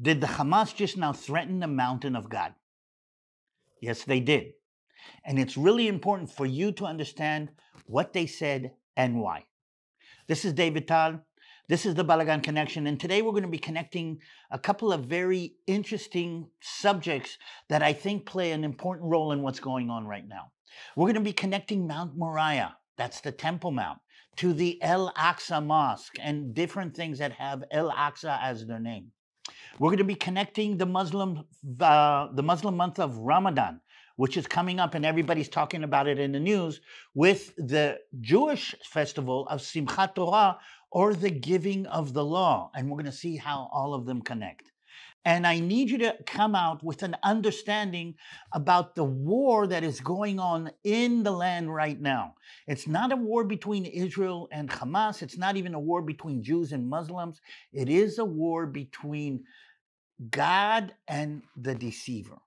Did the Hamas just now threaten the mountain of God? Yes, they did. And it's really important for you to understand what they said and why. This is David Tal. This is the Balagan Connection. And today we're going to be connecting a couple of very interesting subjects that I think play an important role in what's going on right now. We're going to be connecting Mount Moriah, that's the Temple Mount, to the El Aqsa Mosque and different things that have El Aqsa as their name. We're going to be connecting the Muslim, uh, the Muslim month of Ramadan, which is coming up, and everybody's talking about it in the news, with the Jewish festival of Simchat Torah or the giving of the law. And we're going to see how all of them connect. And I need you to come out with an understanding about the war that is going on in the land right now. It's not a war between Israel and Hamas. It's not even a war between Jews and Muslims. It is a war between God and the deceiver,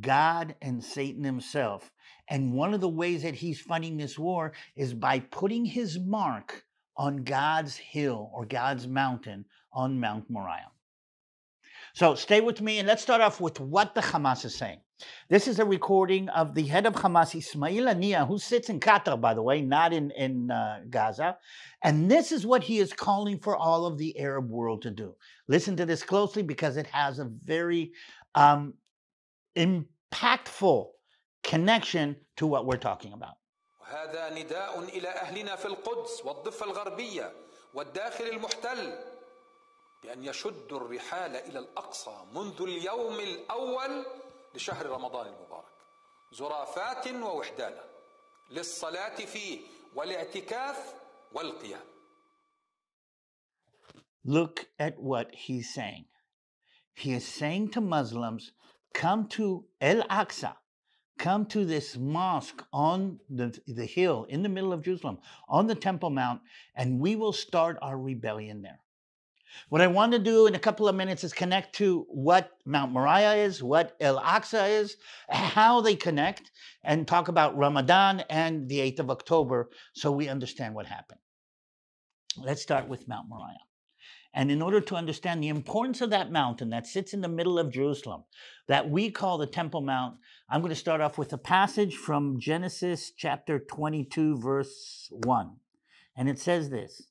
God and Satan himself. And one of the ways that he's fighting this war is by putting his mark on God's hill or God's mountain on Mount Moriah. So stay with me and let's start off with what the Hamas is saying. This is a recording of the head of Hamas, Ismail Haniyeh, who sits in Qatar, by the way, not in, in uh, Gaza. And this is what he is calling for all of the Arab world to do. Listen to this closely because it has a very um, impactful connection to what we're talking about. هذا نداء إلى أهلنا في القدس والضفة الغربية والداخل المحتل بأن يشدوا الرحال إلى الأقصى منذ اليوم الأول لشهر رمضان المبارك زرافات ووحدانا للصلاة فيه والاعتكاف والقيام Look at what he's saying. He is saying to Muslims, come to El Aqsa, come to this mosque on the, the hill in the middle of Jerusalem, on the Temple Mount, and we will start our rebellion there. What I want to do in a couple of minutes is connect to what Mount Moriah is, what El Aqsa is, how they connect, and talk about Ramadan and the 8th of October so we understand what happened. Let's start with Mount Moriah. And in order to understand the importance of that mountain that sits in the middle of Jerusalem, that we call the Temple Mount, I'm going to start off with a passage from Genesis chapter 22, verse 1. And it says this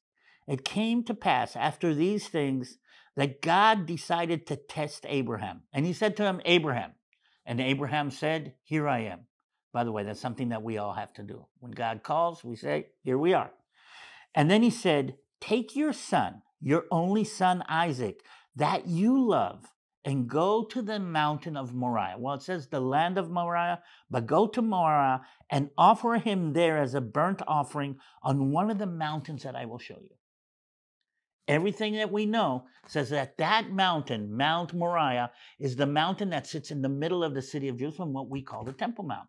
It came to pass after these things that God decided to test Abraham. And he said to him, Abraham. And Abraham said, Here I am. By the way, that's something that we all have to do. When God calls, we say, Here we are. And then he said, Take your son your only son Isaac, that you love, and go to the mountain of Moriah. Well, it says the land of Moriah, but go to Moriah and offer him there as a burnt offering on one of the mountains that I will show you. Everything that we know says that that mountain, Mount Moriah, is the mountain that sits in the middle of the city of Jerusalem, what we call the Temple Mount.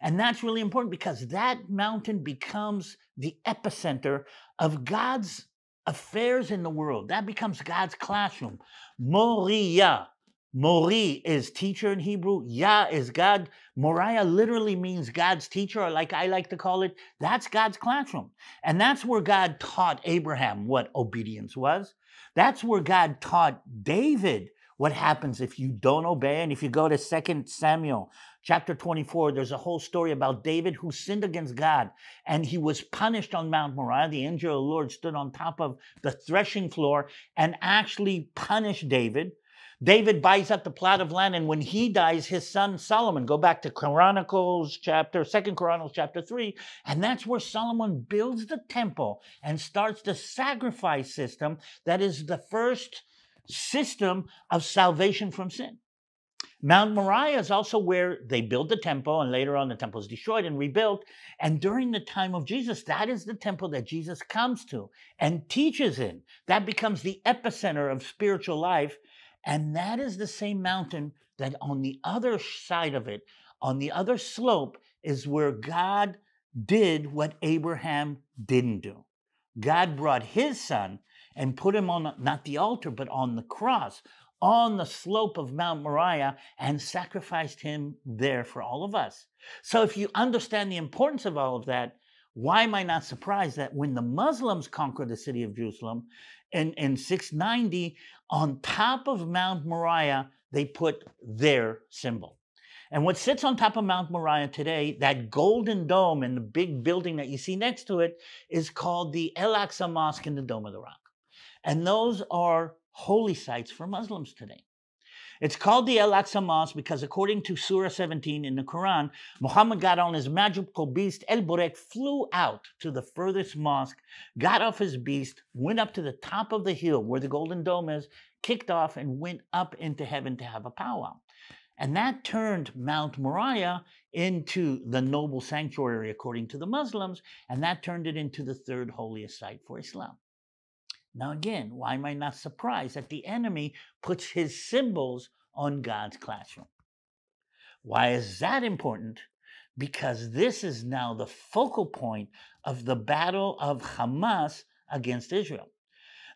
And that's really important because that mountain becomes the epicenter of God's affairs in the world. That becomes God's classroom. Moriah. Mori is teacher in Hebrew. Yah is God. Moriah literally means God's teacher, or like I like to call it, that's God's classroom. And that's where God taught Abraham what obedience was. That's where God taught David what happens if you don't obey. And if you go to 2 Samuel chapter 24, there's a whole story about David who sinned against God and he was punished on Mount Moriah. The angel of the Lord stood on top of the threshing floor and actually punished David. David buys up the plot of land, and when he dies, his son Solomon, go back to Chronicles chapter, Second Chronicles chapter 3, and that's where Solomon builds the temple and starts the sacrifice system that is the first system of salvation from sin. Mount Moriah is also where they built the temple, and later on the temple is destroyed and rebuilt. And during the time of Jesus, that is the temple that Jesus comes to and teaches in. That becomes the epicenter of spiritual life. And that is the same mountain that on the other side of it, on the other slope, is where God did what Abraham didn't do. God brought his son and put him on not the altar, but on the cross, on the slope of Mount Moriah and sacrificed him there for all of us. So if you understand the importance of all of that, why am I not surprised that when the Muslims conquered the city of Jerusalem in, in 690, on top of Mount Moriah, they put their symbol. And what sits on top of Mount Moriah today, that golden dome and the big building that you see next to it, is called the El Aqsa Mosque in the Dome of the Rock. And those are holy sites for Muslims today. It's called the El Aqsa Mosque because, according to Surah 17 in the Quran, Muhammad got on his magical beast, El Burek, flew out to the furthest mosque, got off his beast, went up to the top of the hill where the Golden Dome is, kicked off, and went up into heaven to have a powwow. And that turned Mount Moriah into the noble sanctuary, according to the Muslims, and that turned it into the third holiest site for Islam. Now, again, why am I not surprised that the enemy puts his symbols on God's classroom? Why is that important? Because this is now the focal point of the battle of Hamas against Israel.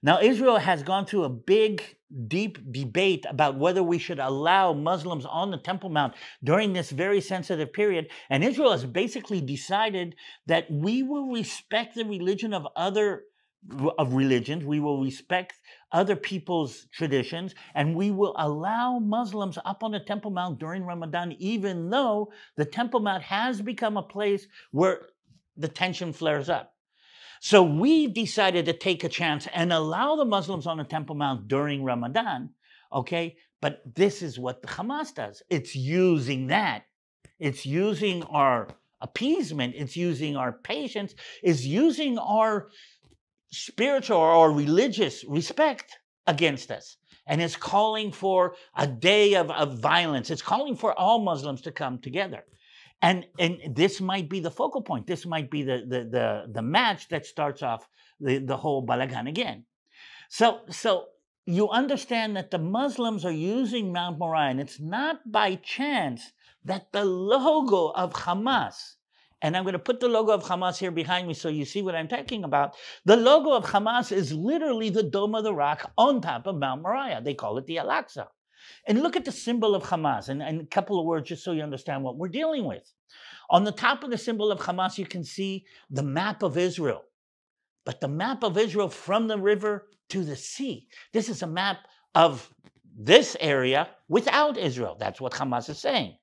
Now, Israel has gone through a big, deep debate about whether we should allow Muslims on the Temple Mount during this very sensitive period. And Israel has basically decided that we will respect the religion of other of religions. We will respect other people's traditions, and we will allow Muslims up on the Temple Mount during Ramadan, even though the Temple Mount has become a place where the tension flares up. So we decided to take a chance and allow the Muslims on the Temple Mount during Ramadan, okay? But this is what the Hamas does. It's using that. It's using our appeasement, it's using our patience, it's using our spiritual or religious respect against us. And it's calling for a day of, of violence. It's calling for all Muslims to come together. And, and this might be the focal point. This might be the, the, the, the match that starts off the, the whole balagan again. So, so you understand that the Muslims are using Mount Moriah, and it's not by chance that the logo of Hamas and I'm going to put the logo of Hamas here behind me so you see what I'm talking about. The logo of Hamas is literally the Dome of the Rock on top of Mount Moriah. They call it the Al Aqsa. And look at the symbol of Hamas, and, and a couple of words just so you understand what we're dealing with. On the top of the symbol of Hamas, you can see the map of Israel. But the map of Israel from the river to the sea. This is a map of this area without Israel. That's what Hamas is saying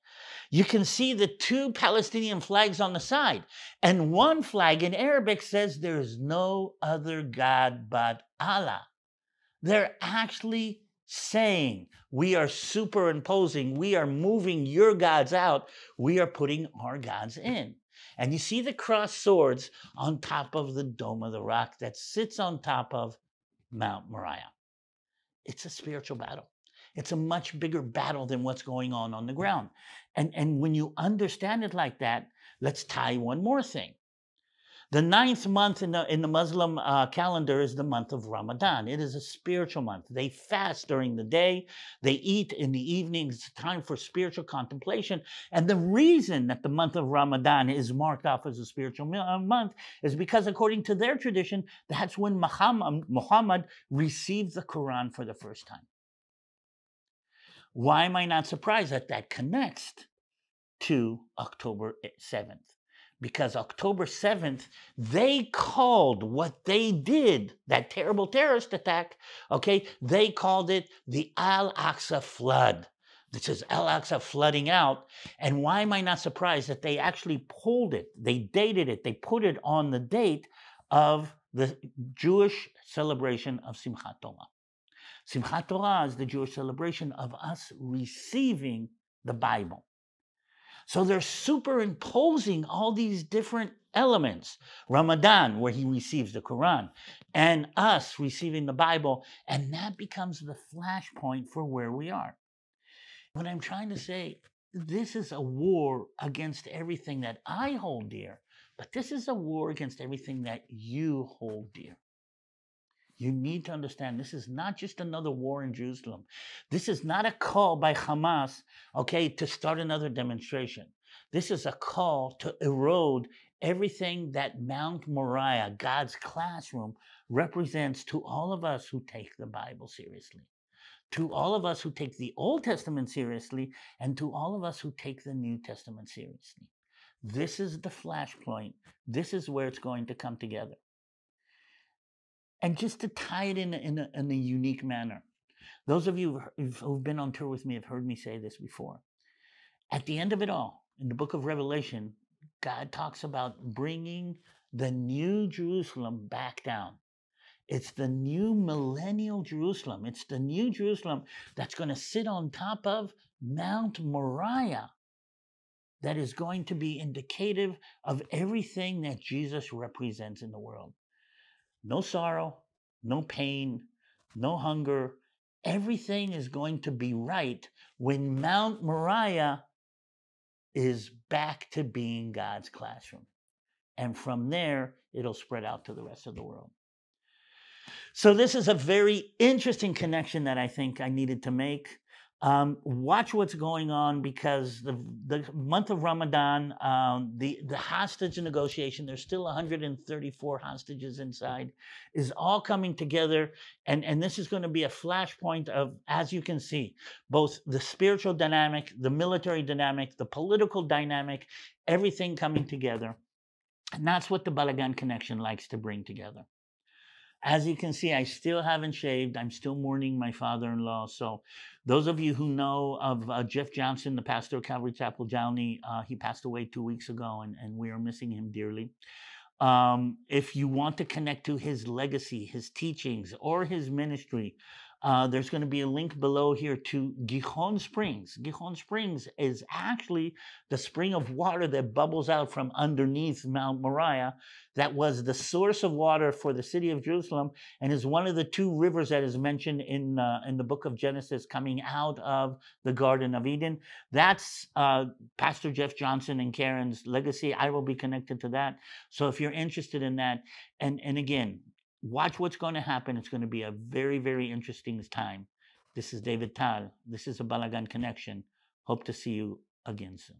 you can see the two Palestinian flags on the side. And one flag in Arabic says there's no other God but Allah. They're actually saying we are superimposing, we are moving your gods out, we are putting our gods in. And you see the crossed swords on top of the Dome of the Rock that sits on top of Mount Moriah. It's a spiritual battle. It's a much bigger battle than what's going on on the ground. And, and when you understand it like that, let's tie one more thing. The ninth month in the, in the Muslim uh, calendar is the month of Ramadan. It is a spiritual month. They fast during the day, they eat in the evenings, it's time for spiritual contemplation. And the reason that the month of Ramadan is marked off as a spiritual uh, month is because, according to their tradition, that's when Muhammad, Muhammad received the Quran for the first time. Why am I not surprised that that connects to October eh, 7th? Because October 7th, they called what they did, that terrible terrorist attack, okay, they called it the Al Aqsa flood. This is Al Aqsa flooding out. And why am I not surprised that they actually pulled it? They dated it, they put it on the date of the Jewish celebration of Simchat Torah. Simchat Torah is the Jewish celebration of us receiving the Bible. So they're superimposing all these different elements Ramadan, where he receives the Quran, and us receiving the Bible, and that becomes the flashpoint for where we are. What I'm trying to say, this is a war against everything that I hold dear, but this is a war against everything that you hold dear. You need to understand this is not just another war in Jerusalem. This is not a call by Hamas, okay, to start another demonstration. This is a call to erode everything that Mount Moriah, God's classroom, represents to all of us who take the Bible seriously, to all of us who take the Old Testament seriously, and to all of us who take the New Testament seriously. This is the flashpoint. This is where it's going to come together. And just to tie it in, a- in, a, in a unique manner, those of you who've- who've been on tour with me have heard me say this before. At the end of it all, in the book of Revelation, God talks about bringing the new Jerusalem back down. It's the new millennial Jerusalem. It's the new Jerusalem that's going to sit on top of Mount Moriah that is going to be indicative of everything that Jesus represents in the world. No sorrow, no pain, no hunger. Everything is going to be right when Mount Moriah is back to being God's classroom. And from there, it'll spread out to the rest of the world. So, this is a very interesting connection that I think I needed to make. Um, watch what's going on because the the month of Ramadan, um, the the hostage negotiation. There's still 134 hostages inside, is all coming together, and and this is going to be a flashpoint of, as you can see, both the spiritual dynamic, the military dynamic, the political dynamic, everything coming together, and that's what the Balagan connection likes to bring together. As you can see, I still haven't shaved. I'm still mourning my father-in-law. So, those of you who know of uh, Jeff Johnson, the pastor of Calvary Chapel Downey, uh, he passed away two weeks ago, and, and we are missing him dearly. Um, if you want to connect to his legacy, his teachings, or his ministry, uh, there's going to be a link below here to Gihon Springs. Gihon Springs is actually the spring of water that bubbles out from underneath Mount Moriah that was the source of water for the city of Jerusalem and is one of the two rivers that is mentioned in, uh, in the book of Genesis coming out of the Garden of Eden. That's uh, Pastor Jeff Johnson and Karen's legacy. I will be connected to that. So if you're interested in that, and, and again, watch what's going to happen. It's going to be a very, very interesting time. This is David Tal. This is a Balagan Connection. Hope to see you again soon.